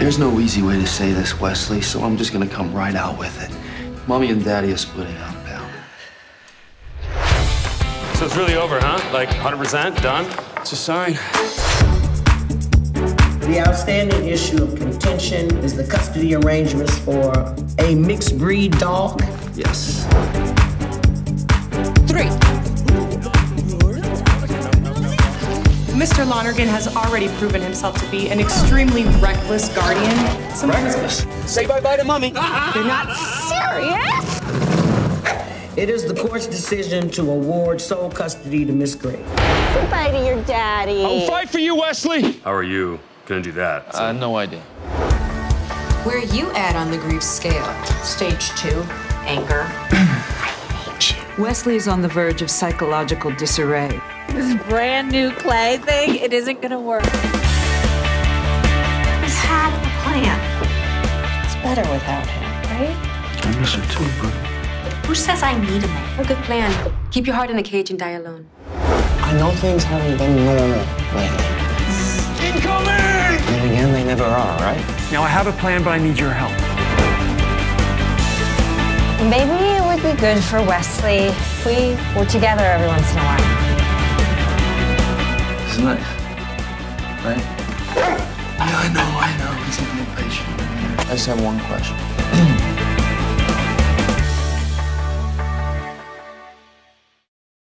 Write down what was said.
There's no easy way to say this, Wesley, so I'm just gonna come right out with it. Mommy and Daddy are splitting up, pal. So it's really over, huh? Like 100% done? It's a sign. The outstanding issue of contention is the custody arrangements for a mixed breed dog. Yes. Three. Mr. Lonergan has already proven himself to be an extremely reckless guardian. Sometimes Reckless. Say bye-bye to Mommy. You're not serious? It is the court's decision to award sole custody to Miss Gray. Say bye to your daddy. I'll Fight for you, Wesley! How are you gonna do that? Uh, no idea. Where are you at on the grief scale? Stage two, anger. Wesley is on the verge of psychological disarray. This brand new clay thing, it isn't gonna work. He's had a plan. It's better without him, right? I miss her too, but Who says I need him? A good plan. Keep your heart in a cage and die alone. I know things haven't been normal lately. Incoming! And again, they never are, right? Now, I have a plan, but I need your help. Maybe it would be good for Wesley if we were together every once in a while. it's nice. Right? Yeah, I know, I know. He's getting impatient. I just have one question.